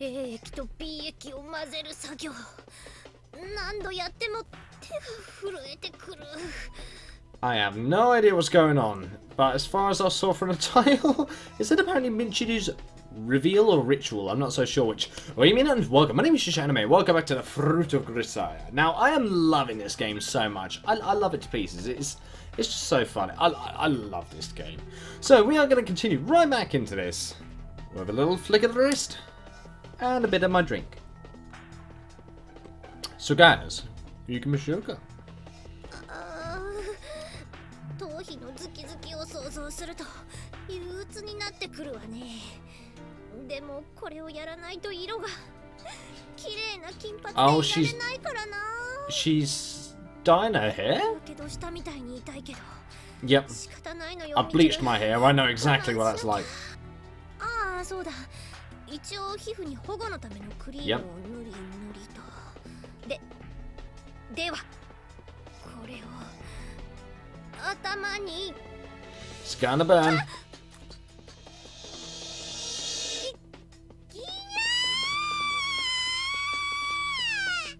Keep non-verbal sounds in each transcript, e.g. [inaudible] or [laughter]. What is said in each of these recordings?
A 液と B 液を混ぜる作業何度やっても手が震えてくる I have no idea what's going on, but as far as I saw from the title, [laughs] it said apparently Michiru's reveal or ritual, I'm not so sure which. What do you mean and welcome, my name is Yuusha Anime. Welcome back to the Fruit of Grisaia. Now, I am loving this game so much, I, I love it to pieces, it's it's just so fun, I, I, I love this game. So, we are going to continue right back into this. with a little flick of the wrist and a bit of my drink. So guys, you can Mishoka. あー頭皮のズキズキを想像すると憂鬱になってくるわねでもこれをやらないと色が綺麗な金髪 Oh, でいられないからな She's dyeing her hair? やけどしたみたいに痛いけど Yep. 仕方ないのよ I bleached my hair. I know exactly what that's like. ああそうだ一応皮膚に保護のためのクリームを.塗り塗りとでではこれを頭に It's gonna burn.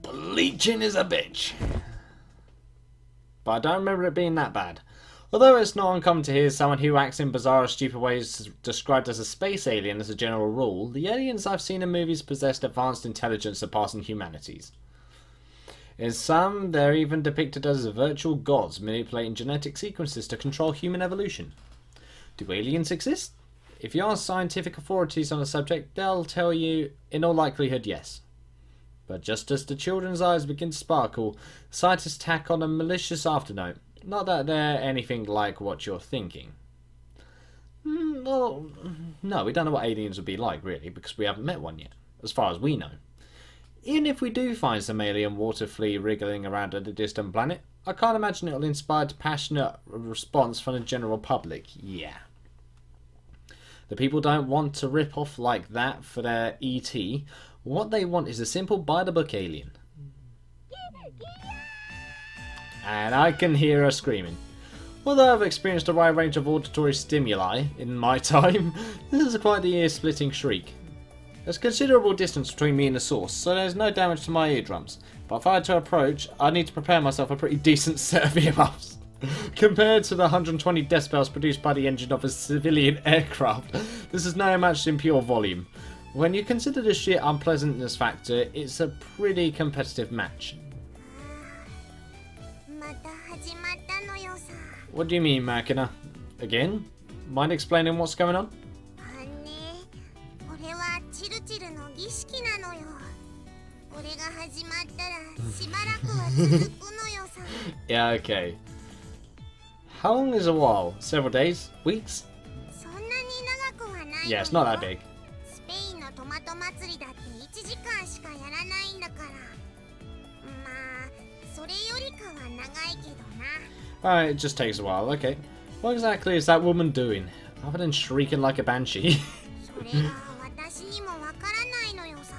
Bleaching is a bitch. But I don't remember it being that bad. Although it's not uncommon to hear someone who acts in bizarre or stupid ways described as a space alien as a general rule, the aliens I've seen in movies possessed advanced intelligence surpassing humanity's. In some, they're even depicted as virtual gods manipulating genetic sequences to control human evolution. Do aliens exist? If you ask scientific authorities on the subject, they'll tell you, in all likelihood, yes. But just as the children's eyes begin to sparkle, scientists tack on a malicious afternote. Not that they're anything like what you're thinking. Hmm, well, no, we don't know what aliens would be like, really, because we haven't met one yet, as far as we know. Even if we do find some alien water flea wriggling around at a distant planet, I can't imagine it'll inspire a passionate response from the general public. Yeah. The people don't want to rip off like that for their ET. What they want is a simple by the book alien. And I can hear her screaming. Although I've experienced a wide range of auditory stimuli in my [laughs] time, this is quite the ear splitting shriek. There's considerable distance between me and the source, so there's no damage to my eardrums. But if I had to approach, I'd need to prepare myself a pretty [laughs] decent set of earmuffs. [laughs] Compared to the 120 decibels produced by the engine of a civilian aircraft, this is no match in pure volume. When you consider the sheer unpleasantness factor, it's a pretty competitive match. What do you mean, Makina? Again? Mind explaining what's going on? [laughs] yeah, okay. How long is a while? Several days? Weeks? [laughs] Yeah, it's not that big. な Alright, it just takes a while, okay. What exactly is that woman doing? Other than shrieking like a banshee? そ[laughs] れが私にもわからないのよさ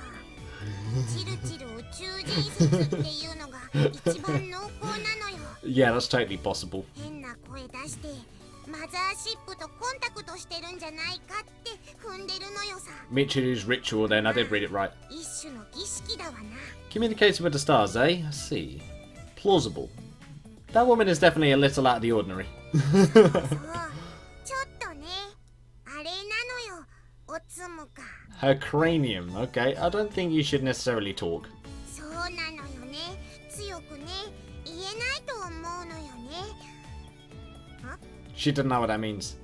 チルチル宇宙人説っていうのが一番濃厚なのよ yeah, that's totally possible. 変な声出してマザーシップとコンタクトしてるんじゃないかって踏んでるのよさ Michiru's ritual then, I did read it right. 一種の儀式だわな Communicating with the stars, eh? I see. Plausible. That woman is definitely a little out of the ordinary. [laughs] Her cranium, okay. I don't think you should necessarily talk. She doesn't know what that means.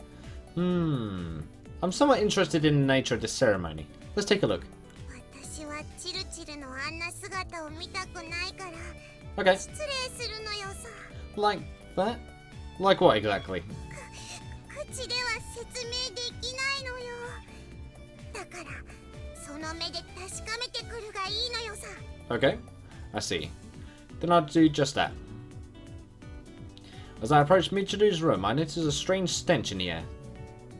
Hmm. I'm somewhat interested in the nature of this ceremony. Let's take a look. Okay. Like that? Like what exactly? [laughs] Okay, I see. Then I'll do just that. As I approach Michiru's room, I notice a strange stench in the air.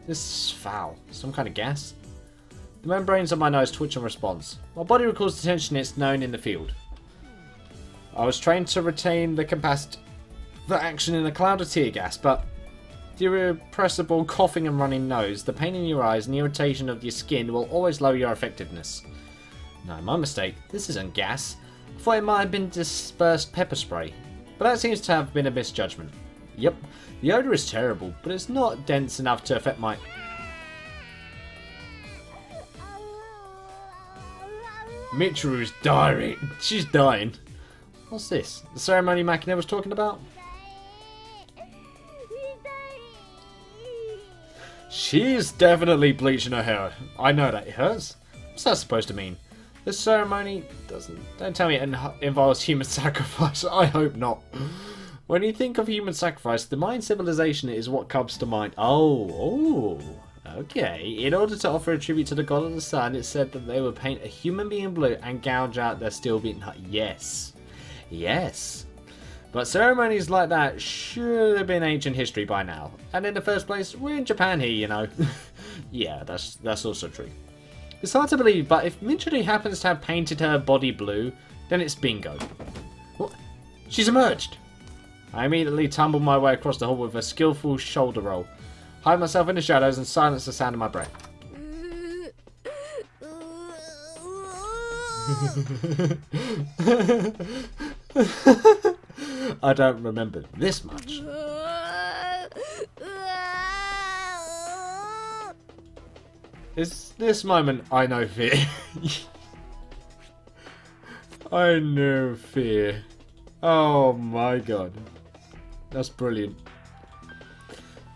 This is foul. Some kind of gas? The membranes of my nose twitch in response. My body recalls the tension it's known in the field. I was trained to retain the capacity for action in a cloud of tear gas, but the irrepressible coughing and running nose, the pain in your eyes, and the irritation of your skin will always lower your effectiveness. No, my mistake. This isn't gas. I thought it might have been dispersed pepper spray. But that seems to have been a misjudgment. Yep, the odour is terrible, but it's not dense enough to affect my... Michiru's dying. She's dying. What's this? The ceremony Makina was talking about? She's definitely bleaching her hair. I know that it hurts. What's that supposed to mean? This ceremony doesn't. Don't tell me it involves human [laughs] sacrifice. I hope not. When you think of human sacrifice, the Mayan civilization is what comes to mind. Oh, oh, okay. In order to offer a tribute to the god of the sun, it said that they would paint a human being blue and gouge out their steel beaten heart. Yes, yes. But ceremonies like that should have been ancient history by now. And in the first place, we're in Japan here, you know. [laughs] yeah, that's that's also true. It's hard to believe, but if Michiru happens to have painted her body blue, then it's bingo. What? She's emerged! I immediately tumbled my way across the hall with a skillful shoulder roll, hide myself in the shadows and silence the sound of my breath. [laughs] [laughs] I don't remember this much. Is this moment I know fear? [laughs] I know fear. Oh my god. That's brilliant.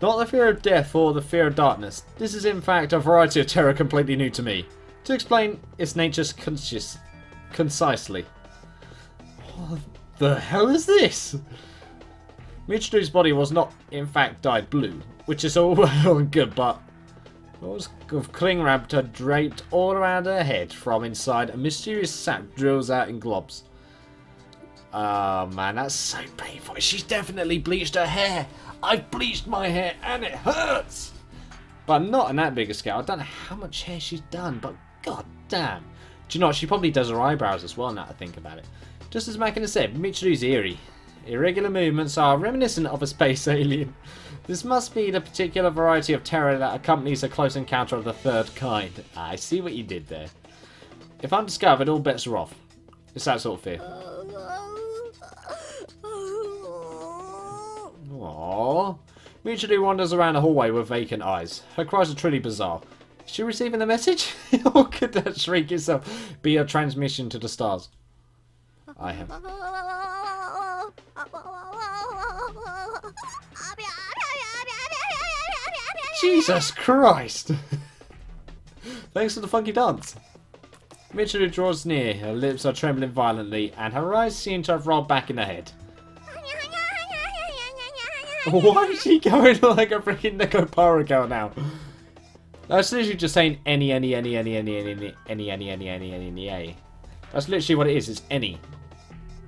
Not the fear of death or the fear of darkness. This is in fact a variety of terror completely new to me. To explain its nature conscious, concisely. What the hell is this? Michiru's body was not in fact dyed blue, which is all [laughs] well and good, but Balls of cling are draped all around her head. From inside, a mysterious sac drills out in globs. Oh man, that's so painful. She's definitely bleached her hair. I've bleached my hair and it hurts. But not on that big a scale. I don't know how much hair she's done, but god damn. Do you know what? She probably does her eyebrows as well now I think about it. Just as Makina said, Michiru's eerie. Irregular movements are reminiscent of a space [laughs] alien. This must be the particular variety of terror that accompanies a close encounter of the third kind. I see what you did there. If I'm discovered, all bets are off. It's that sort of fear. Aww. Michiru wanders around the hallway with vacant eyes. Her cries are truly bizarre. Is she receiving the message? [laughs] or could that shriek itself be a transmission to the stars? I have. Jesus Christ! Thanks for the funky dance. Michiru draws near, her lips are trembling violently, and her eyes seem to have rolled back in her head. Why is she going like a freaking Nekopara girl now? That's literally just saying any, any, any, any, any, any, any, any, any, any, any, any, any. That's literally what it is. It's any,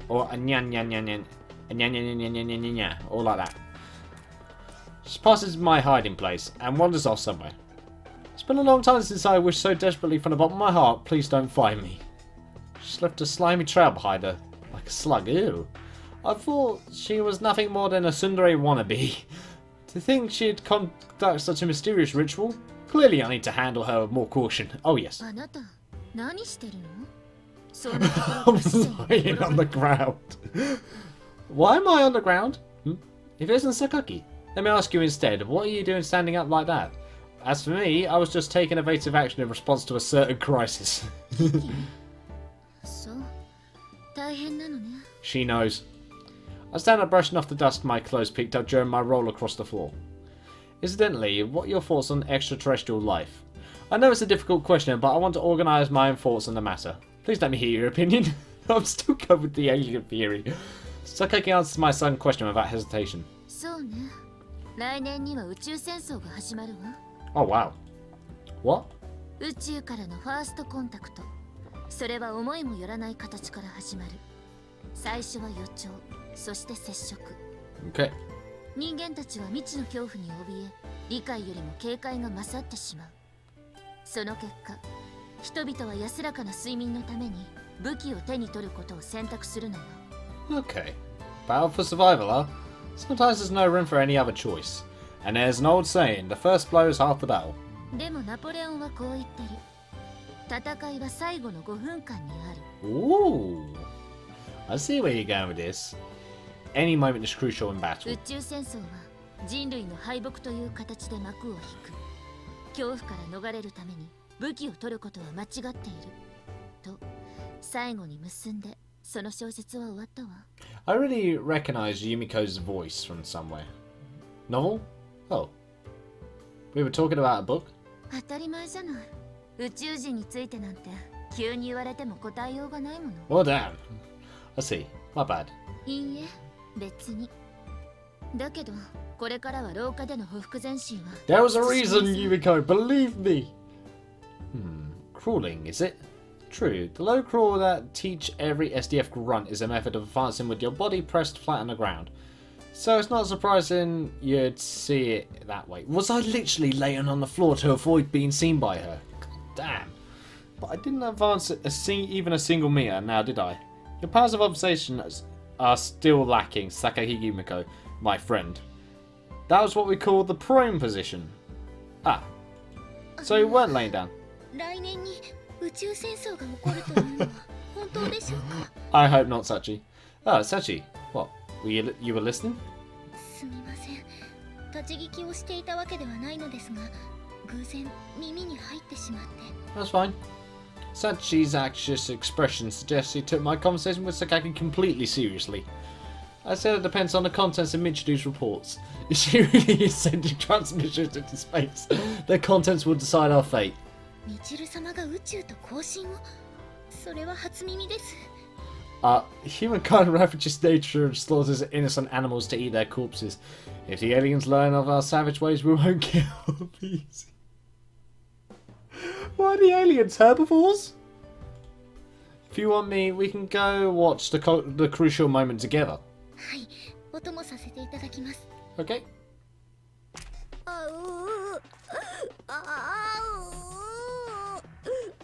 or a nyan nyan nyan nyan, a nyan nyan nyan nyan nyan nyan, all like that. She passes my hiding place and wanders off somewhere. It's been a long time since I wished so desperately from the bottom of my heart, please don't find me. She's left a slimy trail behind her, like a slug, ew. I thought she was nothing more than a tsundere wannabe. [laughs] to think she'd conduct such a mysterious ritual? Clearly I need to handle her with more caution. Oh yes. I'm lying on the [laughs] ground. Why am I on the ground? Hmm? If it isn't Sakaki. Let me ask you instead, what are you doing standing up like that? As for me, I was just taking evasive action in response to a certain [laughs] crisis. she knows. I stand up brushing off the dust my clothes picked up during my roll across the floor. Incidentally, what are your thoughts on extraterrestrial life? I know it's a difficult question, but I want to organise my own thoughts on the matter. Please let me hear your opinion. [laughs] I'm still covered with the alien theory. Sakaki answers my son question without hesitation. そうね。来年には宇宙戦争が始まるわ。Oh wow. What? 宇宙からのファーストコンタクト。それは思いもよらない形から始まる。最初は予兆、そして接触。Okay. 人間たちは未知の恐怖に怯え、理解よりも警戒が勝ってしまう。その結果、 人々は安らかな睡眠のために武器を手に取ることを選択するのよ。Okay. Battle for survival, huh? Sometimes there's no room for any other choice. And there's an old saying, the first blow is half the battle. でもナポレオンはこう言ってる戦いは最後の5分間にある Ooh. I see where you're going with this. Any moment is crucial in battle. 宇宙戦争は人類の敗北という形で幕を引く恐怖から逃れるために 武器を取ることは間違っていると最後に結んでその小説は終わったわ I really recognize Yumiko's voice from somewhere. Novel? Oh. We were talking about a book? 当たり前じゃない宇宙人についてなんて急に言われても答えようがないもの Well, damn. I see. My bad. いいえ別にだけどこれからは廊下でのほふ前進は There was a reason, Yumiko, believe me! Crawling, is it? True. The low crawl that teach every SDF grunt is a method of advancing with your body pressed flat on the ground. So it's not surprising you'd see it that way. Was I literally laying on the floor to avoid being seen by her? God damn. But I didn't advance a even a single meter now, did I? Your powers of observation are still lacking, Sakaki Yumiko, my friend. That was what we call the prone position. Ah. So you weren't laying down. 来年に宇宙戦争が起こるというのは本当でしょうか [laughs] I hope not, Sachi. Ah, Sachi, what? Were you, you were listening? すみません。立ち聞きをしていたわけではないのですが、偶然耳に入ってしまって。That's fine. Sachi's anxious expression suggests he took my conversation with Sakaki completely seriously. I said it depends on the contents of Michiru's reports. If she [laughs] really is sending transmissions into space, their contents will decide our fate. みちる様が宇宙と交信をそれは初耳です Uh, humankind ravages nature and slaughters innocent animals to eat their corpses. If the aliens learn of our savage ways, we won't kill these. Why are the aliens herbivores? If you want me, we can go watch the co- the crucial moment together. はいお供させていただきます Okay.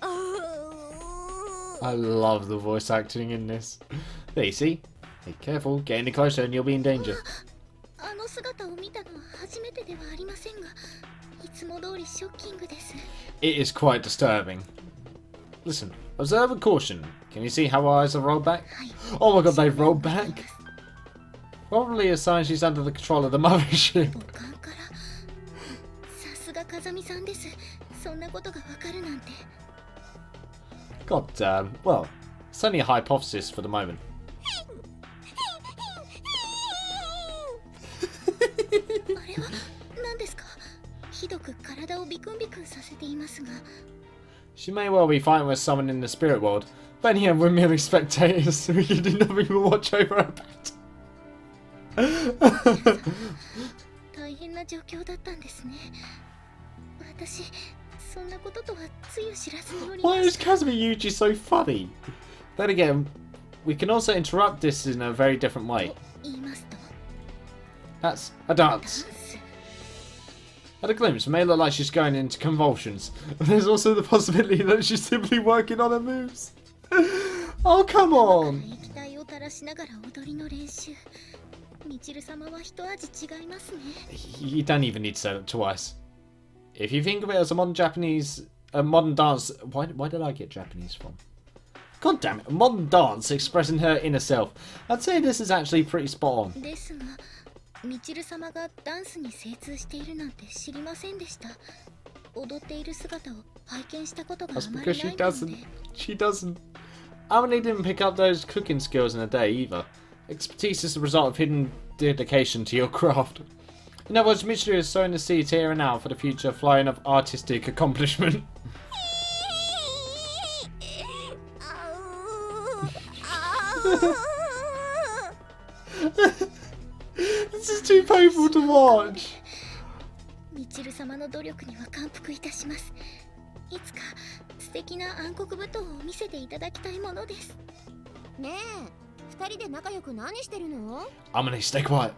あうあうあう I love the voice acting in this. There you see. Hey, careful. Get any closer and you'll be in danger. あの姿を見たのは初めてではありませんがいつも通りショッキングです It is quite disturbing. Listen, observe with caution. Can you see how our eyes have rolled back? はい Oh my god, they've rolled back. Probably a sign she's under the control of the [laughs] mothership. 母艦からさすが風見さんですそんなことがわかるなんて God damn. Well, it's only a hypothesis for the moment. [laughs] あれは何ですかひどく体をビクンビクンさせていますが She may well be fighting with someone in the spirit world, but in the end, we're merely spectators. [laughs] We can do nothing but watch over her bat. [laughs] 大変な状況だったんですね私 Why is Kazami Yuuji so funny? Then again, we can also interrupt this in a very different way. Oh, That's a dance. At a glimpse, it may look like she's going into convulsions. But [laughs] there's also the possibility that she's simply working on her moves. [laughs] oh, come on! You don't even need to say that twice. If you think of it as a modern Japanese, a modern dance, why, why did I get Japanese from? God damn it, a modern dance expressing her inner self. I'd say this is actually pretty spot on. ですがみちる様がダンスに精通しているなんて知りませんでした踊っている姿を拝見したことが That's あま because り she ないの doesn't. で She doesn't. Emily didn't pick up those cooking skills in a day either. Expertise is the result of hidden dedication to your [laughs] craft. In other words, Michiru is sowing the seeds here and now for the future flying of artistic accomplishment. あ[laughs] う This is too painful to watch. みちる様の努力には感服いたしますいつか素敵な暗黒舞踏を見せていただきたいものですねえ二人で仲良く何してるの Emily, stay quiet.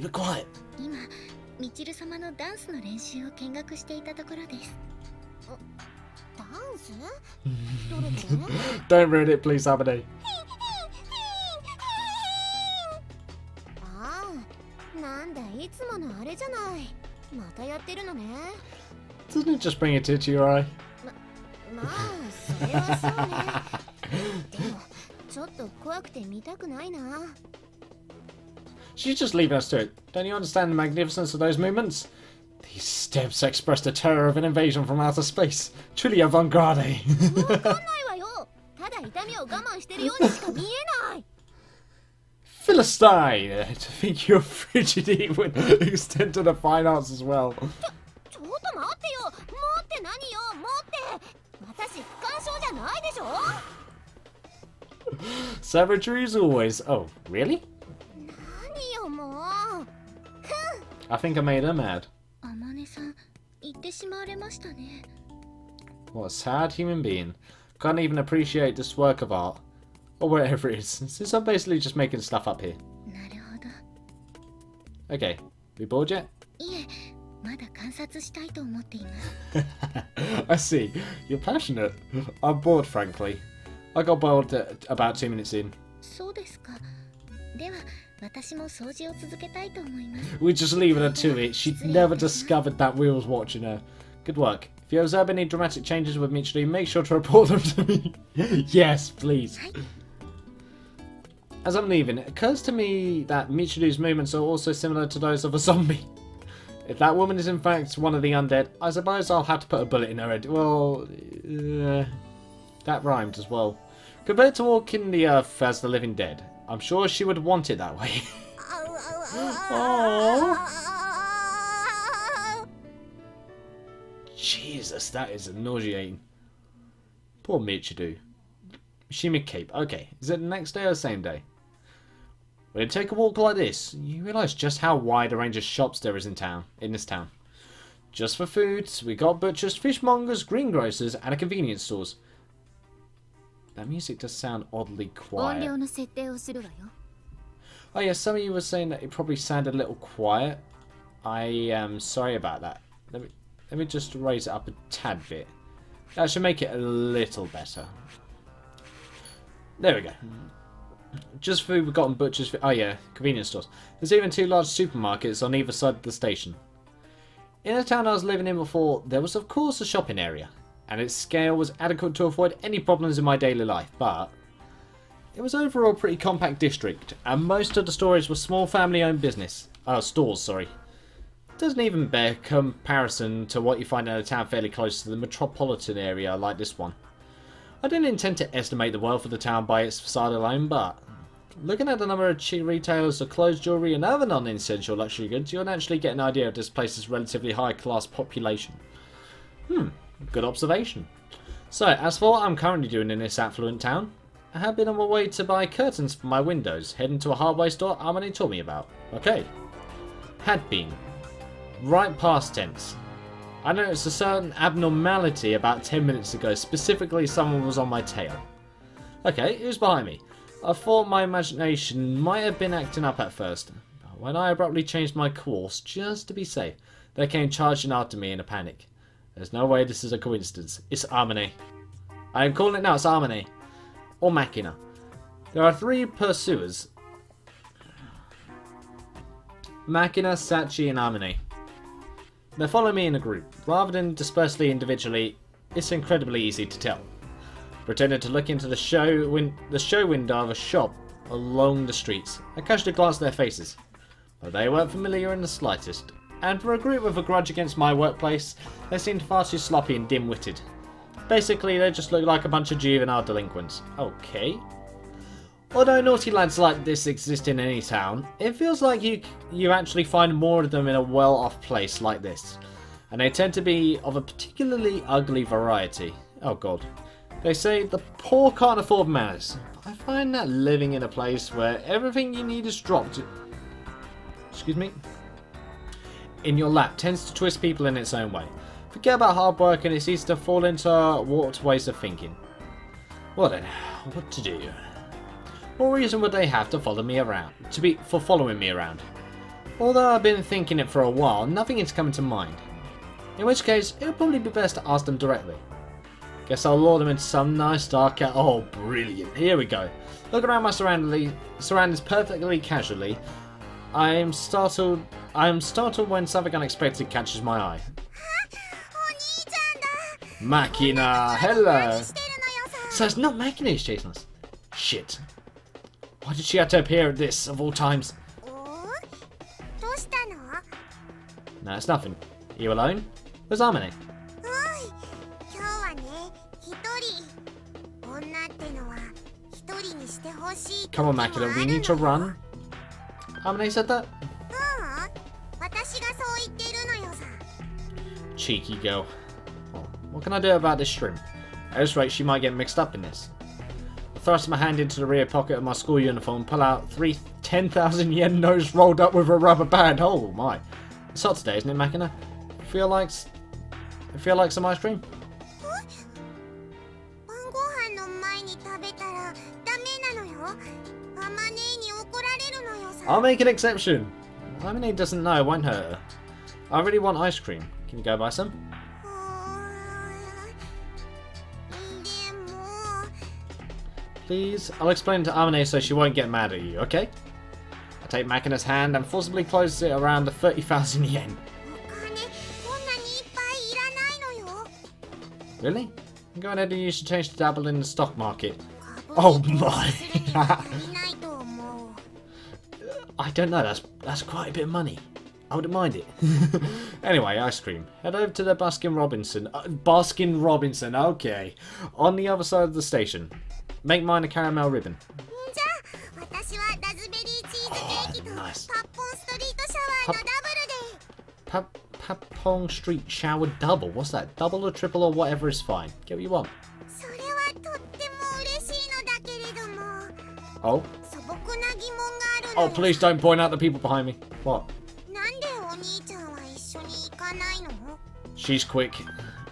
Quiet. 今みちる様のダンスの練習を見学していたところです。ダンス？[laughs] Don't ruin it, please, Emily. ああなんだいつものあれじゃない。またやってるのね。Doesn't it just bring a tear to your eye? まあそれはそうね。でもちょっと怖くて見たくないな She's just leaving us to it. Don't you understand the magnificence of those movements? These steps express the terror of an invasion from outer space. Truly avant-garde. [laughs] Philistine! To think you're frigid even [laughs] extend to the fine arts as well. [laughs] Savagery is always... Oh, really? 何よもう I think I made her mad. あまねさん言ってしまわれましたね What a sad human being. Can't even appreciate this work of art. Or whatever it is, since [laughs] I'm basically just making stuff up here. なるほど Okay, we bored yet? いえまだ観察したいと思っています [laughs] I see. You're passionate. I'm bored, frankly. I got bored at about two minutes in. そうですかでは we just leave her to it. She never discovered that we was watching her. Good work. If you observe any dramatic changes with Michiru, make sure to report them to me. [laughs] yes, please. As I'm leaving, it occurs to me that Michiru's movements are also similar to those of a zombie. If that woman is in fact one of the undead, I suppose I'll have to put a bullet in her head. Well, uh, that rhymed as well. Compared to walking the earth as the living dead, I'm sure she would want it that way. [laughs] Jesus, that is nauseating. Poor Michiru. Shima Cape. Okay, is it the next day or the same day? When you take a walk like this, you realise just how wide a range of shops there is in town. In this town. Just for food, we got butchers, fishmongers, greengrocers, and a convenience stores. That music does sound oddly quiet. Oh yeah, some of you were saying that it probably sounded a little quiet. I am sorry about that. Let me, let me just raise it up a tad bit. That should make it a little better. There we go. Just food we've gotten butchers. Oh yeah, convenience stores. There's even two large supermarkets on either side of the station. In the town I was living in before, there was of course a shopping area and its scale was adequate to avoid any problems in my daily life. But it was overall a pretty compact district, and most of the stores were small family-owned business. Uh, stores, sorry. Doesn't even bear comparison to what you find in a town fairly close to the metropolitan area like this one. I didn't intend to estimate the wealth of the town by its facade alone, but looking at the number of cheap retailers of clothes, jewellery, and other non-essential luxury goods, you'll naturally get an idea of this place's relatively high-class population. Hmm, good observation. So, as for what I'm currently doing in this affluent town, I have been on my way to buy curtains for my windows, heading to a hardware store Amane told me about. Okay. Had been. Right past tense. I noticed a certain abnormality about 10 minutes ago, specifically someone was on my tail. Okay, who's behind me. I thought my imagination might have been acting up at first, but when I abruptly changed my course just to be safe, they came charging after me in a panic. There's no way this is a coincidence. It's Amane. I am calling it now, it's Amane or Makina. There are three pursuers Makina, Sachi, and Amane. They follow me in a group. Rather than dispersely individually, it's incredibly easy to tell. Pretending to look into the show, win- the show window of a shop along the streets, I casually glanced at their faces. But they weren't familiar in the slightest. And for a group with a grudge against my workplace, they seemed far too sloppy and dim-witted. Basically, they just look like a bunch of juvenile delinquents. Okay. Although naughty lads like this exist in any town, it feels like you you actually find more of them in a well-off place like this. And they tend to be of a particularly ugly variety. Oh god. They say the poor can't afford manners. I find that living in a place where everything you need is dropped... Excuse me? In your lap tends to twist people in its own way. Forget about hard work and it's easy to fall into warped ways of thinking. Well then, what to do? What reason would they have to follow me around? To be for following me around? Although I've been thinking it for a while, nothing is coming to mind. In which case, it would probably be best to ask them directly. Guess I'll lure them into some nice dark. Oh, brilliant! Here we go. Look around my surroundings, surroundings perfectly casually. I am startled. I am startled when something unexpected catches my eye. Makina, hello. So it's not Makina, who's chasing us. Shit. Why did she have to appear at this of all times? No, it's nothing. Are you alone? Where's Amane? Come on, Macula, we need to run. I'm said that? Cheeky girl. Well, what can I do about this shrimp? At this rate, she might get mixed up in this. I thrust my hand into the rear pocket of my school uniform, pull out three 10,000 yen notes rolled up with a rubber band. Oh my. It's hot today, isn't it, Makina? Feel like... Feel like some ice cream? I'll make an exception. Lemonade doesn't know, won't hurt her. I really want ice cream. Can you go buy some? Please? I'll explain to Amane so she won't get mad at you, okay? I take Makina's hand and forcibly closes it around the 30,000 yen. Really? Go ahead and you should change to dabble in the stock market. Oh my! [laughs] I don't know, that's, that's quite a bit of money. I wouldn't mind it. [laughs] anyway, ice cream. Head over to the Baskin Robinson. Uh, Baskin Robinson, okay. On the other side of the station. Make mine a caramel ribbon. Oh, nice. Papong Street Shower Double. What's that? Double or triple or whatever is fine. Get what you want. Oh? Oh, please don't point out the people behind me. What? She's quick.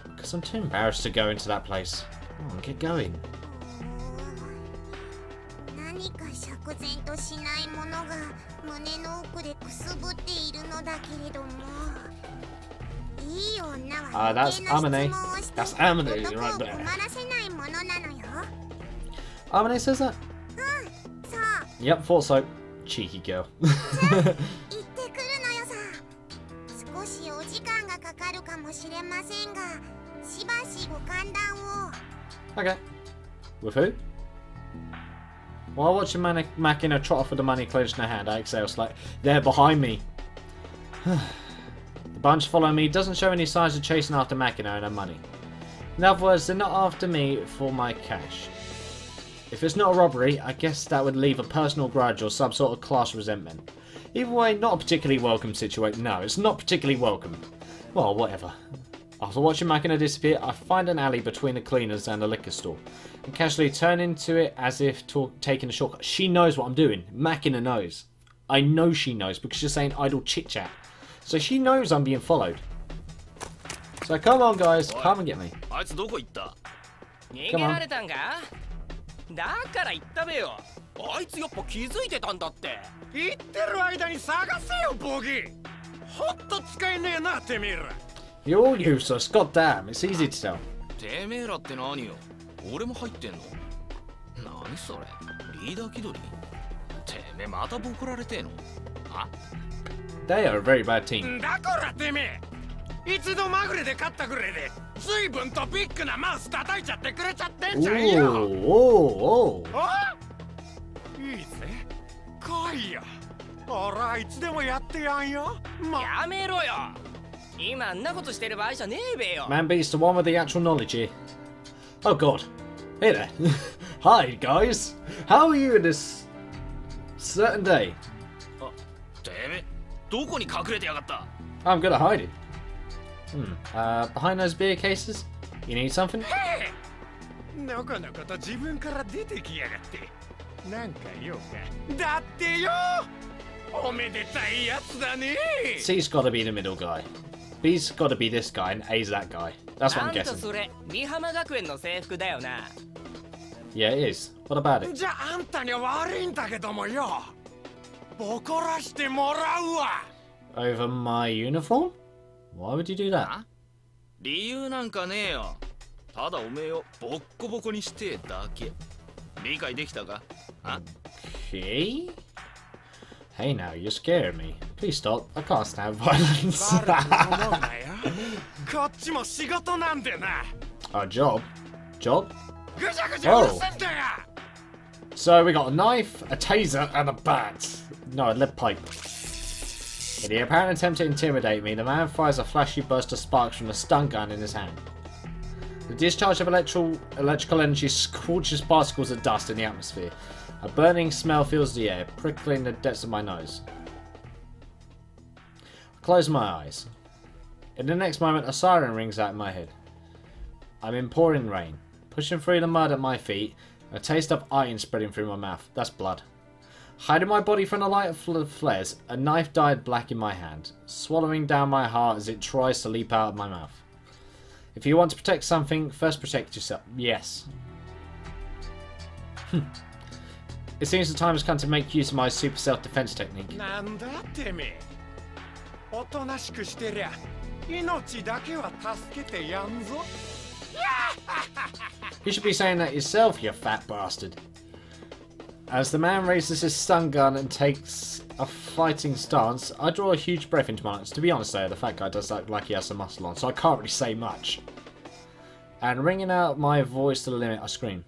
Because I'm too embarrassed to go into that place. Come on, get going. Ah, uh, that's Amane. That's Amane right there. Amane says that? Ah, yep, thought so cheeky girl. [laughs] okay. With who? While watching Mani Makina trot off with the money clenched in her hand, I exhale slightly. They're behind me. [sighs] the bunch following me doesn't show any signs of chasing after Makina and her money. In other words, they're not after me for my cash. If it's not a robbery, I guess that would leave a personal grudge or some sort of class resentment. Either way, not a particularly welcome situation. No, it's not particularly welcome. Well, whatever. After watching Makina disappear, I find an alley between the cleaners and the liquor store, and casually turn into it as if talk, taking a shortcut. She knows what I'm doing. Makina knows. I know she knows because she's saying idle chit chat. So she knows I'm being followed. So come on, guys, come and get me. あいだから言ったべよ。あいつやっぱ気づいてたんだって。言ってる間に探せよボギー。ほんと使えねえなてめえら。You're useless. God damn, it's easy to tell. てめえらって何よ。俺も入ってんの？何それ？リーダー気取り？てめえまたボコられてえの？あ？They are a very bad team. だからてめえ一度まぐれで勝ったぐらいで随分とビッグなマウス叩いちゃってくれちゃってんじゃんよ。ーおーおいいぜ。来らいつでもやってやんよ、やめろよ。今んなことしてる場合じゃねえべよ。Oh god. Hey [laughs] guys. How are you this Certain、どこに隠れてやがった？I'm gonna hide Hmm. Uh, behind those beer cases? You need something? のこのこと自分から出てきやがってなんか用かだってよおめでたいやつだね C's gotta be the middle guy. B's gotta be this guy and A's that guy. That's what な I'm んと guessing. それ美浜学園の制服だよな Yeah, it is. What about it? じゃああんたには悪いんだけどもよボコらしてもらうわ Over my uniform? Why would you do that? あ理由なんかねえよただおめえをボッコボコにしてえだけ理解できたかあ Okay. Hey now, you're scaring me. Please stop. I can't stand violence. [laughs] バレてると思うなよこっちも仕事なんでな A job? Job? ぐちゃぐちゃうるせえんだよ So we got a knife, a taser, and a bat. No, a lead pipe. In the apparent attempt to intimidate me, the man fires a flashy burst of sparks from a stun gun in his hand. The discharge of electrical, electrical energy scorches particles of dust in the atmosphere. A burning smell fills the air, prickling the depths of my nose. I close my eyes. In the next moment, a siren rings out in my head. I'm in pouring rain, pushing through the mud at my feet, a taste of iron spreading through my mouth. That's blood. Hiding my body from the light of flares, a knife died black in my hand, swallowing down my heart as it tries to leap out of my mouth. If you want to protect something, first protect yourself. Yes. Hmm. It seems the time has come to make use of my super self-defense technique. you should be saying that yourself, you fat bastard. As the man raises his stun gun and takes a fighting stance, I draw a huge breath into my lungs. To be honest though, the fat guy does look like he has some muscle on, so I can't really say much. And ringing out my voice to the limit, I scream.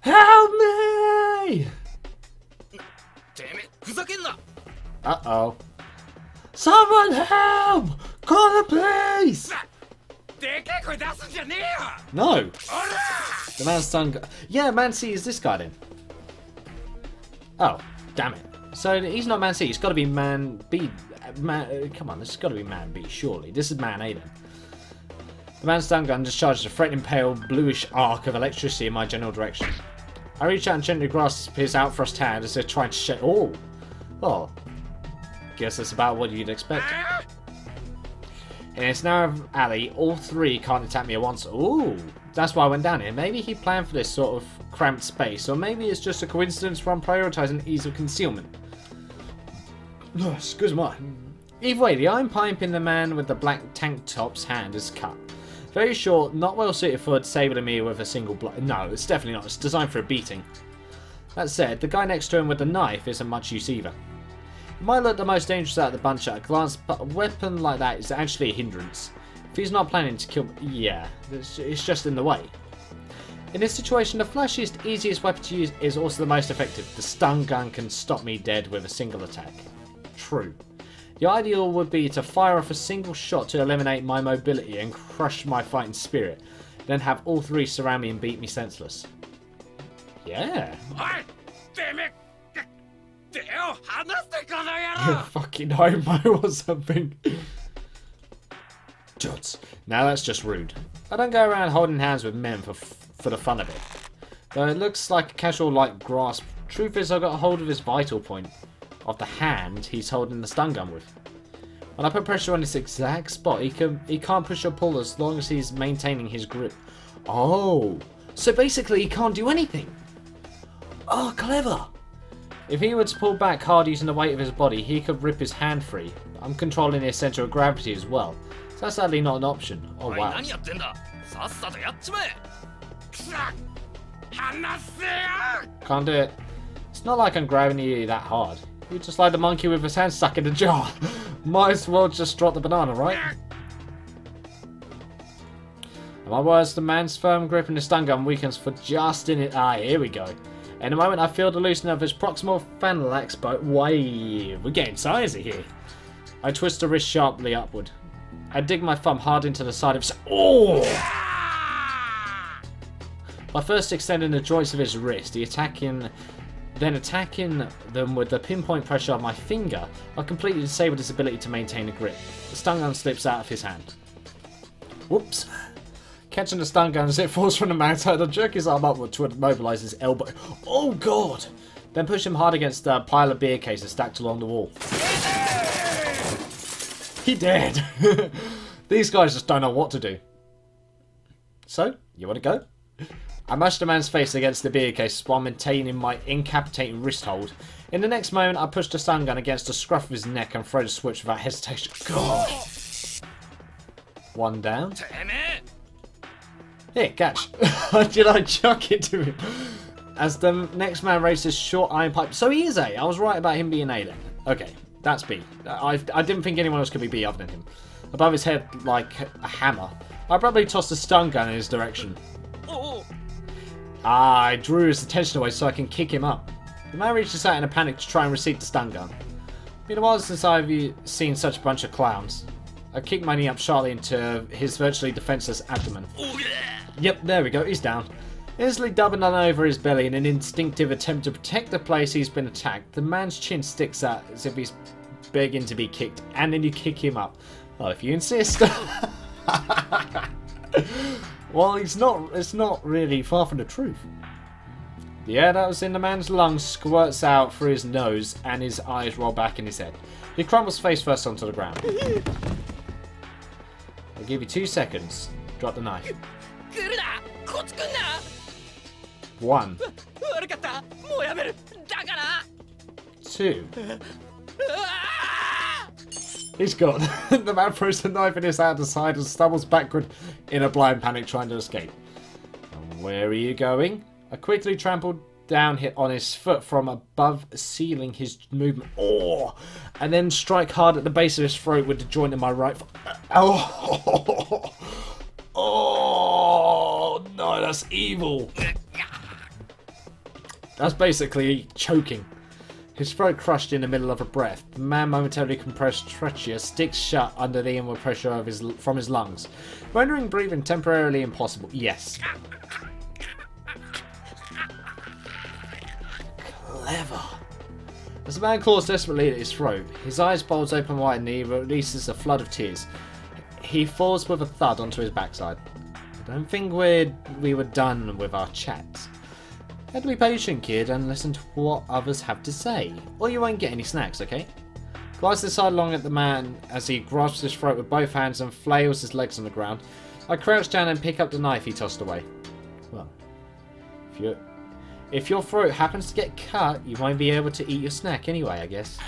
Help me! Uh-oh. Someone help! Call the police! No! The man's stun gun. Yeah, man sees this guy then. Oh, damn it. So he's not Man C, it's got to be Man B. Man, come on, this has got to be Man B, surely. This is Man A then. The man's stun gun discharges a threatening pale bluish arc of electricity in my general direction. I reach out and gently grasp his outthrust hand as if trying to shake. Oh! Well, guess that's about what you'd expect. In this narrow alley, all three can't attack me at once. Ooh, that's why I went down here. Maybe he planned for this sort of cramped space, or maybe it's just a coincidence from prioritizing ease of concealment. [sighs] Excuse me. Either way, the iron pipe in the man with the black tank top's hand is cut. Very short, not well suited for disabling me with a single blow. No, it's definitely not. It's designed for a beating. That said, the guy next to him with the knife isn't much use either. It might look the most dangerous out of the bunch at a glance, but a weapon like that is actually a hindrance. If he's not planning to kill me, yeah, it's, it's just in the way. In this situation, the flashiest, easiest weapon to use is also the most effective. The stun gun can stop me dead with a single attack. True. The ideal would be to fire off a single shot to eliminate my mobility and crush my fighting spirit, then have all three surround me and beat me senseless. Yeah. you [laughs] fucking homo or something. Jods. Now that's just rude. I don't go around holding hands with men for for the fun of it. Though it looks like a casual light grasp, truth is I got a hold of his vital point, of the hand he's holding the stun gun with. When I put pressure on this exact spot, he can he can't push or pull as long as he's maintaining his grip. Oh, so basically he can't do anything. Oh, clever. If he were to pull back hard using the weight of his body, he could rip his hand free. I'm controlling the center of gravity as well, that's sadly not an option. Oh wow. Can't do it. It's not like I'm grabbing you that hard. You just like the monkey with his hand stuck in the jar. [laughs] Might as well just drop the banana, right? In my words, the man's firm grip on the stun gun weakens for just in it. Ah, here we go. In a moment, I feel the loosening of his proximal phalanx, but wait, we're getting sizey here. I twist the wrist sharply upward. I dig my thumb hard into the side of his. Oh! By first extending the joints of his wrist, the attacking, then attacking them with the pinpoint pressure of my finger, I completely disabled his ability to maintain a grip. The stun gun slips out of his hand. Whoops. Catching the stun gun as it [laughs] falls from the mountainside, I jerk his arm upward to immobilize his elbow. Oh god! Then push him hard against a pile of beer cases stacked along the wall. He did! [laughs] These guys just don't know what to do. So, you want to go? I mashed the man's face against the beer case while maintaining my incapacitating wrist hold. In the next moment, I pushed a stun gun against the scruff of his neck and threw the switch without hesitation. God! One down. Damn it! Here, catch. [laughs] Did I chuck it to him? As the next man raised his short iron pipe. So he is A. I was right about him being A then. Okay. That's B. I, I didn't think anyone else could be B other than him. Above his head, like a hammer. I probably tossed a stun gun in his direction. Ah, I drew his attention away so I can kick him up. The man reaches out in a panic to try and receive the stun gun. Been a while since I've seen such a bunch of clowns. I kick my knee up sharply into his virtually defenseless abdomen. Yep, there we go, he's down. Dubbing on over his belly in an instinctive attempt to protect the place he's been attacked, the man's chin sticks out as if he's begging to be kicked, and then you kick him up. Well, if you insist. [laughs] well, it's not. It's not really far from the truth. The air that was in the man's lungs squirts out through his nose, and his eyes roll back in his head. He crumbles face first onto the ground. [laughs] I'll give you two seconds. Drop the knife. [laughs] One. Two. He's gone. [laughs] the man throws the knife in his hand aside and stumbles backward in a blind panic trying to escape. Where are you going? I quickly trampled down hit on his foot from above, sealing his movement. Oh! And then strike hard at the base of his throat with the joint in my right foot. [laughs] Oh! [laughs] Oh! No, that's evil. That's basically choking. His throat crushed in the middle of a breath. The man momentarily compressed trachea sticks shut under the inward pressure of his from his lungs, rendering breathing temporarily impossible. Yes. Clever. As the man claws desperately at his throat, his eyes bulge open wide and he releases a flood of tears. He falls with a thud onto his backside. I don't think we're, we were done with our chat. Have to be patient, kid, and listen to what others have to say, or you won't get any snacks, okay? Glides along at the man as he grasps his throat with both hands and flails his legs on the ground. I crouch down and pick up the knife he tossed away. Well, if you if your throat happens to get cut, you won't be able to eat your snack anyway, I guess.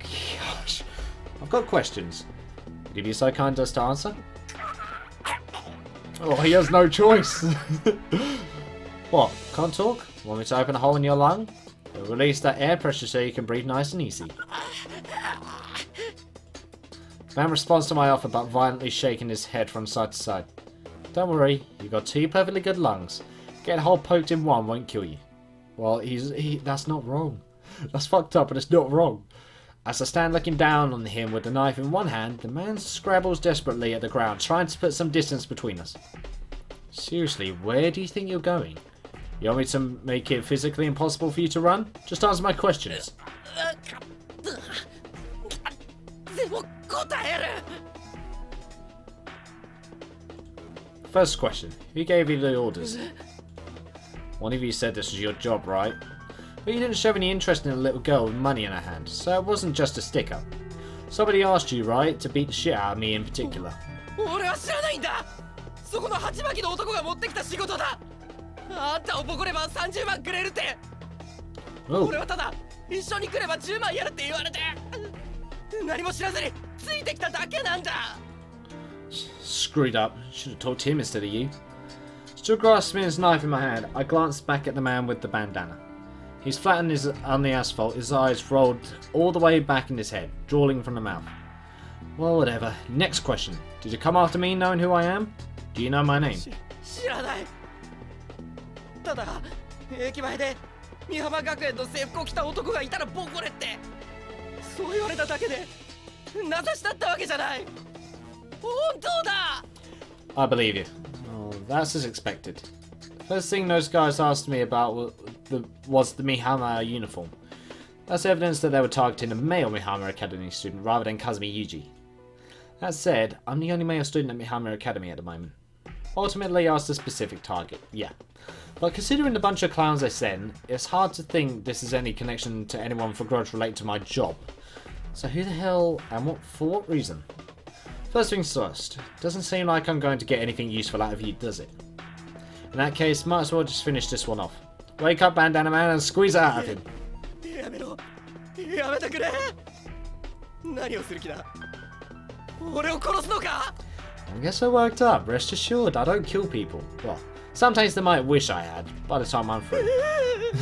Gosh, I've got questions. Would you be so kind as to answer? Oh, he has no choice. [laughs] what? Can't talk? Want me to open a hole in your lung? It'll release that air pressure so you can breathe nice and easy. Man responds to my offer by violently shaking his head from side to side. Don't worry, you've got two perfectly good lungs. Getting a hole poked in one won't kill you. Well, he's he, that's not wrong. That's fucked up, but it's not wrong. As I stand looking down on him with the knife in one hand, the man scrabbles desperately at the ground, trying to put some distance between us. Seriously, where do you think you're going? You want me to make it physically impossible for you to run? Just answer my questions. First question, who gave you the orders? One of you said this was your job, right? But you didn't show any interest in a little girl with money in her hand, so it wasn't just a stick up. Somebody asked you, right, to beat the shit out of me in particular. 俺は知らないんだそこの鉢巻きの男が持ってきた仕事だあんたをボコれば30万くれるって俺はただ一緒に来れば10万やるって言われて何も知らずについてきただけなんだ Screwed up. Should have talked to him instead of you. Still grasping his knife in my hand, I glanced back at the man with the bandana. He's flattened his, on the asphalt, his eyes rolled all the way back in his head, drawling from the mouth. Well, whatever. Next question. Did you come after me knowing who I am? Do you know my name? I believe you. That's as expected. First thing those guys asked me about the, was the Mihama uniform. That's evidence that they were targeting a male Mihama Academy student rather than Kazami Yuuji. That said, I'm the only male student at Mihama Academy at the moment. Ultimately, I was the specific target, yeah. But considering the bunch of clowns they send, it's hard to think this is any connection to anyone for grudge related to my job. So who the hell and what for what reason? First things first, doesn't seem like I'm going to get anything useful out of you, does it? In that case, might as well just finish this one off. Wake up, Bandana Man, and squeeze it out of him. I guess I worked up. Rest assured, I don't kill people. Well, Sometimes they might wish I had, by the time I'm through. [laughs]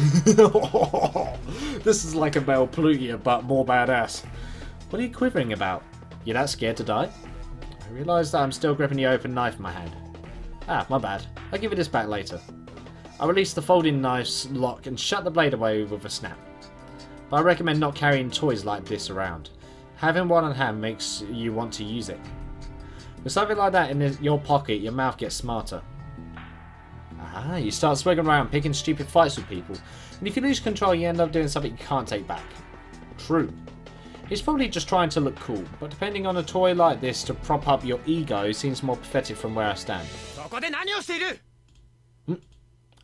this is like a male Plutia, but more badass. What are you quivering about? You're that scared to die? I realise that I'm still gripping the open knife in my hand. Ah, my bad. I'll give you this back later. I release the folding knife's lock and shut the blade away with a snap. But I recommend not carrying toys like this around. Having one on hand makes you want to use it. With something like that in your pocket, your mouth gets smarter. Ah, you start swigging around picking stupid fights with people, and if you lose control you end up doing something you can't take back. True. He's probably just trying to look cool, but depending on a toy like this to prop up your ego seems more pathetic from where I stand.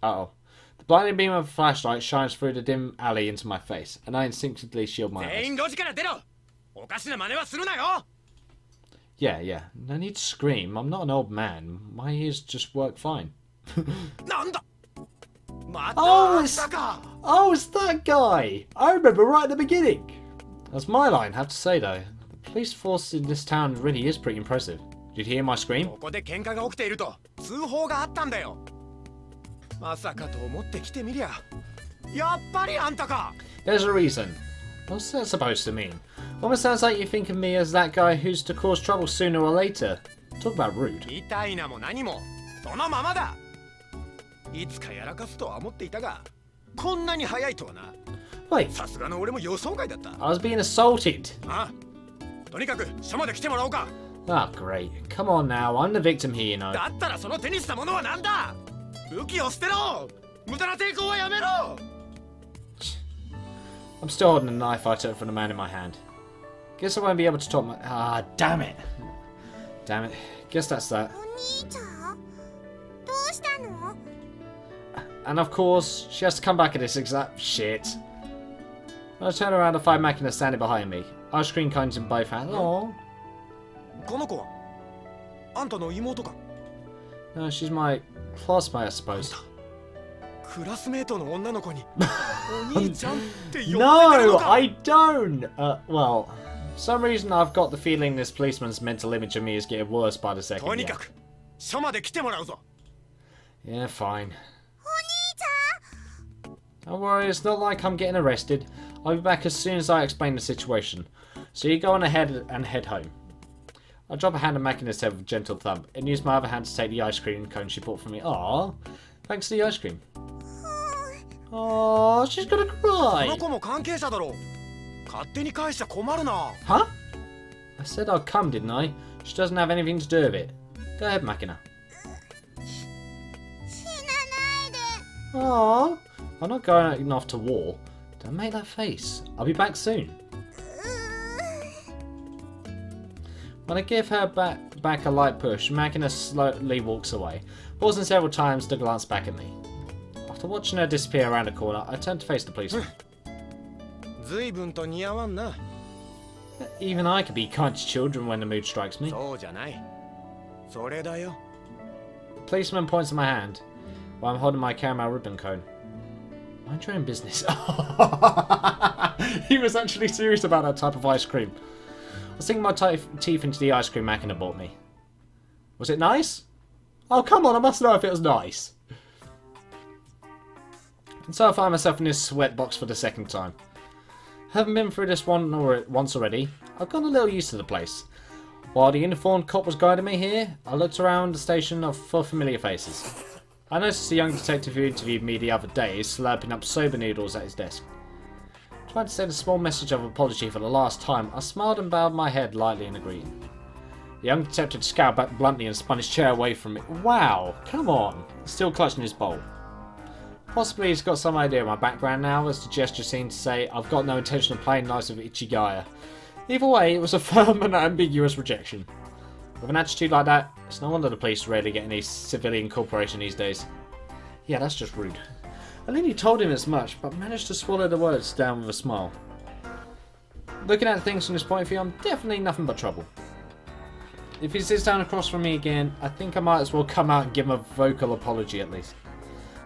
Uh oh. The blinding beam of a flashlight shines through the dim alley into my face, and I instinctively shield my eyes. Yeah, yeah. No need to scream. I'm not an old man. My ears just work fine. [laughs] oh, it's, oh, it's that guy! I remember right at the beginning! That's my line, have to say though. The police force in this town really is pretty impressive. Did you hear my scream? まさかと思って来てみりゃやっぱりあんたか There's a reason. What's that supposed to mean? Almost sounds like you think of me as that guy who's to cause trouble sooner or later. Talk about rude. みたいなも何もそのままだいつかやらかすとは思っていたがこんなに早いとはな Wait, さすがの俺も予想外だった I was being assaulted. あとにかく署まで来てもらおうか Ah, great. Come on now, I'm the victim here, you know. だったらその手にしたものは何だ 武器を捨てろ無駄な抵抗はやめろ I'm still holding the knife I took from the man in my hand. Guess I won't be able to talk my. Ah, damn it. Damn it. Guess that's that. お兄ちゃんどうしたの And of course, she has to come back at this exact shit. I turn around and find Makina standing behind me. Ice cream cones in both hands. Oh, この子はあんたの妹か no, she's my classmate, I suppose. [laughs] no, I don't! Uh, well, for some reason I've got the feeling this policeman's mental image of me is getting worse by the second. Yeah, yeah fine. Don't worry, it's not like I'm getting arrested. I'll be back as soon as I explain the situation. So you go on ahead and head home. I drop a hand on Makina's head with a gentle thump, and use my other hand to take the ice cream cone she bought for me. Aww, thanks to the ice cream. Aww, she's gonna cry. Huh? I said I'd come, didn't I? She doesn't have anything to do with it. Go ahead, Makina. Aww, I'm not going off to war. Don't make that face. I'll be back soon. When I give her back, back a light push, Makina slowly walks away, pausing several times to glance back at me. After watching her disappear around a corner, I turn to face the policeman. [laughs] Even I can be kind to children when the mood strikes me. The policeman points at my hand, while I'm holding my caramel ribbon cone. Mind your own business. [laughs] he was actually serious about that type of ice cream. I sinking my teeth into the ice cream Makina bought me. Was it nice? Oh, come on, I must know if it was nice. And so I find myself in this sweat box for the second time. Haven't been through this one or once already, I've gotten a little used to the place. While the uniformed cop was guiding me here, I looked around the station for familiar faces. I noticed the young detective who interviewed me the other day slurping up soba noodles at his desk. Trying to send a small message of apology for the last time, I smiled and bowed my head lightly in agreement. The young detective scowled back bluntly and spun his chair away from me. Wow, come on! Still clutching his bowl. Possibly he's got some idea of my background now, as the gesture seemed to say, I've got no intention of playing nice with Ichigaya. Either way, it was a [laughs] firm and ambiguous rejection. With an attitude like that, it's no wonder the police rarely get any civilian cooperation these days. Yeah, that's just rude. I he told him as much, but managed to swallow the words down with a smile. Looking at things from this point of view, I'm definitely nothing but trouble. If he sits down across from me again, I think I might as well come out and give him a vocal apology at least.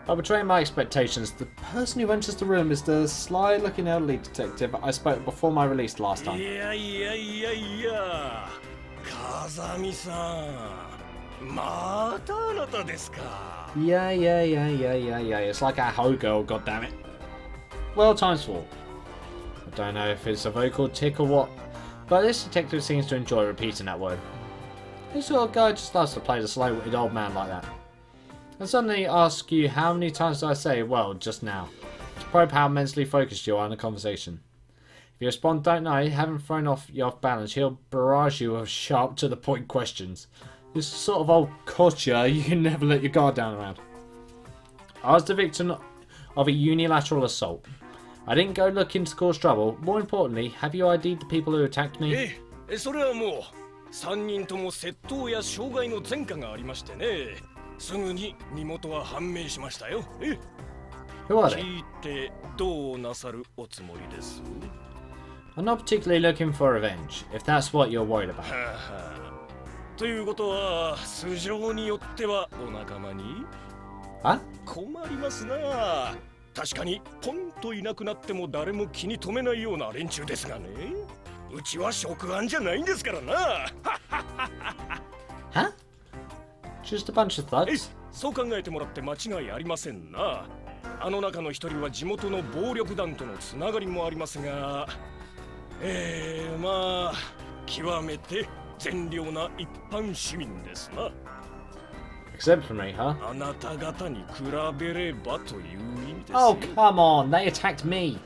By betraying my expectations, the person who enters the room is the sly-looking elderly detective I spoke before my release last time. Yeah, yeah, yeah, yeah. Kazami-san. またあなたですか Yeah, yeah, yeah, yeah, yeah, yeah. It's like our hoe girl, goddammit. Well, times four. I don't know if it's a vocal tick or what, but this detective seems to enjoy repeating that word. This sort of guy just loves to play the slow-witted old man like that. And suddenly ask you how many times did I say, well, just now, to probe how mentally focused you are in the conversation. If you respond, don't know, having thrown off you off balance, he'll barrage you with sharp to the point questions. This sort of old culture [laughs] you can never let your guard down around. I was the victim of a unilateral assault. I didn't go looking to cause trouble. More importantly, have you ID'd the people who attacked me? ええそれはもう3人とも窃盗や傷害の前科がありましてねすぐに身元は判明しましたよえ Who are they? 聞いてどうなさるおつもりです I'm not particularly looking for revenge, if that's what you're worried about. はあはあということは素性によってはお仲間に？Huh? 困りますな確かにポンといなくなっても誰も気に留めないような連中ですがねうちは職案じゃないんですからな Huh? Just a bunch of thugs? そう考えてもらって間違いありませんなあの中の一人は地元の暴力団とのつながりもありますがえー、まあ極めて善良な一般市民ですな Except for me, huh? あなた方に比べればという意味ですよ Oh, come on, they attacked me.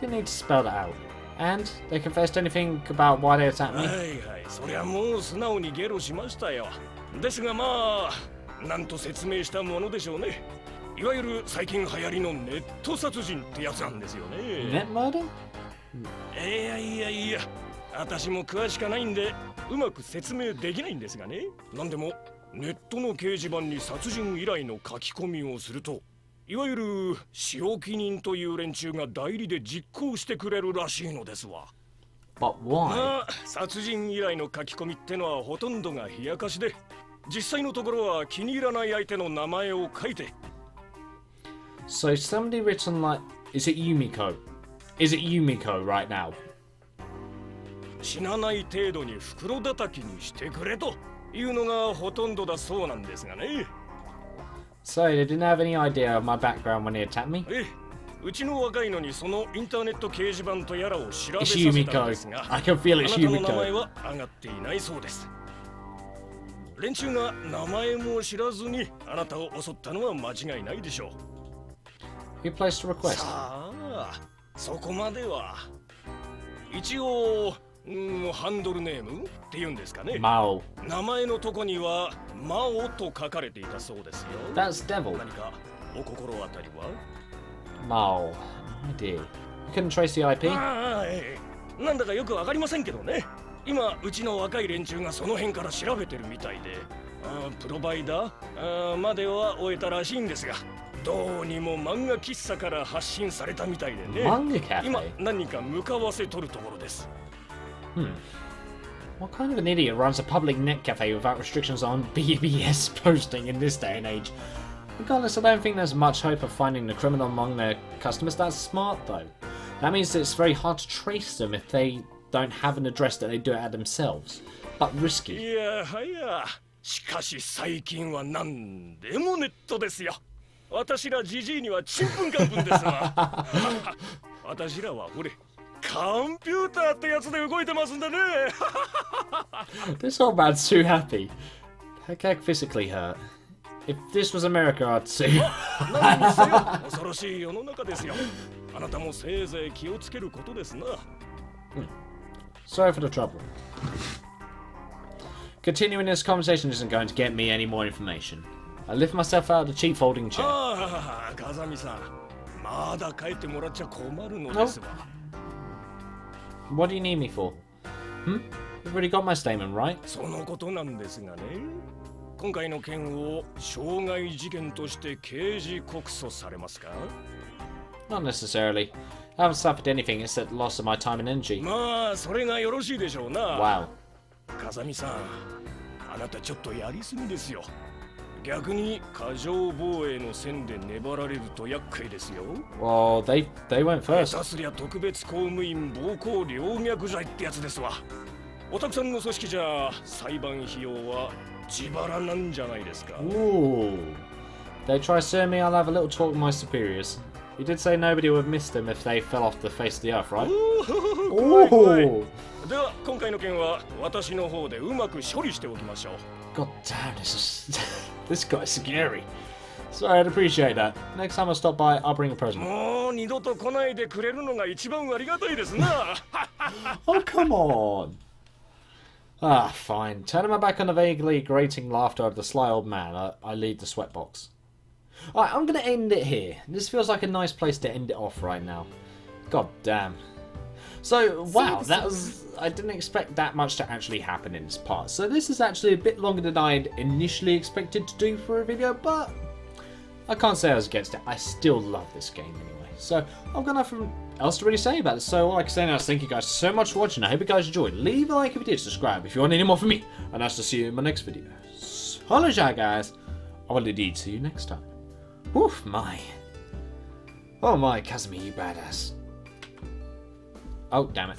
Didn't need to spell that out. And they confessed anything about why they attacked はい me? はいそりゃもう素直にゲロしましたよですがまあなんと説明したものでしょうねいわゆる最近流行りのネット殺人ってやつなんですよね Net murder? いやいやいや私も詳しかないんで うまく説明できないんですがね何でもネットの掲示板に殺人依頼の書き込みをするといわゆる仕置き人という連中が代理で実行してくれるらしいのですわ But why? まあ殺人依頼の書き込みってのはほとんどが冷やかしで実際のところは気に入らない相手の名前を書いて So somebody written like, is it Yumiko? Is it Yumiko right now? 死なない程度に袋叩きにしてくれというのがほとんどだそうなんですがね So they didn't have any idea of my background when they attacked me? ええうちの若いのにそのインターネット掲示板とやらを調べさ It's せたんです.が I can feel あなたの名前.は上がっていないそうです連中が名前も知らずにあなたを襲ったのは間違いないでしょう Who placed a request? さあそこまでは一応うんハンドルネームっていうんですかね Mao. 名前のとこには「マオ」と書かれていたそうですよ That's devil. 何かお心当たりは？Mao. Oh dear. You couldn't trace the IP? ああええなんだかよくわかりませんけどね今うちの若い連中がその辺から調べてるみたいでプロバイダー？までは終えたらしいんですがどうにも漫画喫茶から発信されたみたいでね?今何か向かわせとるところです Hmm. What kind of an idiot runs a public net cafe without restrictions on [laughs] BBS posting in this day and age? Regardless, I don't think there's much hope of finding the criminal among their customers. That's smart, though. That means that it's very hard to trace them if they don't have an address that they do it at themselves. But い risky. やはやしかし最近は何でもネットですよ私らジジイにはちんぷんかんぷんですわ私らはほれ [laughs] コンピューターってやつで動いてますんでね [laughs] This old man's too happy. That gag physically hurt. If this was America, I'd sue. [laughs] [laughs] 何にせよ恐ろしい世の中ですよあなたもせいぜい気をつけることですな Sorry for the trouble. Continuing this conversation isn't going to get me any more information. I lift myself out of the cheap folding chair. ああ風見さんまだ帰ってもらっちゃ困るのですわ What do you need me for? Hmm? You've already got my statement, right? そのことなんですがね今回の件を傷害事件として刑事告訴されますか Not necessarily. I haven't suffered anything except loss of my time and energy. まあそれがよろしいでしょうな Wow. 風見さんあなたちょっとやりすぎですよ 逆に過剰防衛の線で粘られると厄介ですよ Well, they they went 下 first. 手すりゃ特別公務員暴行両脈罪ってやつですわおたくさんの組織じゃ裁判費用は自腹なんじゃないですか Ooh. They try suing me, I'll have a little talk with my superiors. You did say nobody would miss them if they fell off the face of the earth, right? 怖い怖い Ooh. では今回の件は私の方でうまく処理しておきましょう God damn, this is This guy's scary. Sorry, I'd appreciate that. Next time I stop by, I'll bring a present. [laughs] oh, come on. Ah, fine. Turning my back on the vaguely grating laughter of the sly old man, I, I lead the sweatbox. Alright, I'm going to end it here. This feels like a nice place to end it off right now. God damn. So, wow, that was. I didn't expect that much to actually happen in this part. So, this is actually a bit longer than I'd initially expected to do for a video, but I can't say I was against it. I still love this game anyway. So, I've got nothing else to really say about it. So, all I can say now is thank you guys so much for watching. I hope you guys enjoyed. Leave a like if you did, subscribe if you want any more from me. And I'll see you in my next video. So, guys. I will indeed see you next time. Oof, my. Oh my, Kazami, you badass. Oh, damn it.